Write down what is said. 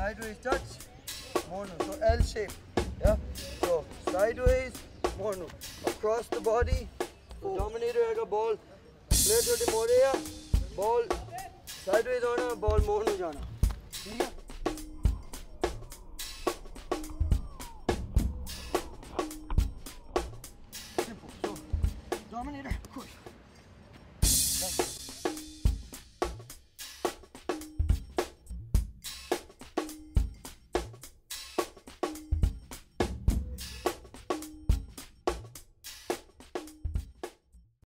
sideways touch, mono. So L shape. Yeah. So sideways, mono. Across the body. So dominator a ball. Player थोड़े the या ball sideways आना, ball mono jana. ठीक Simple. So dominator, push.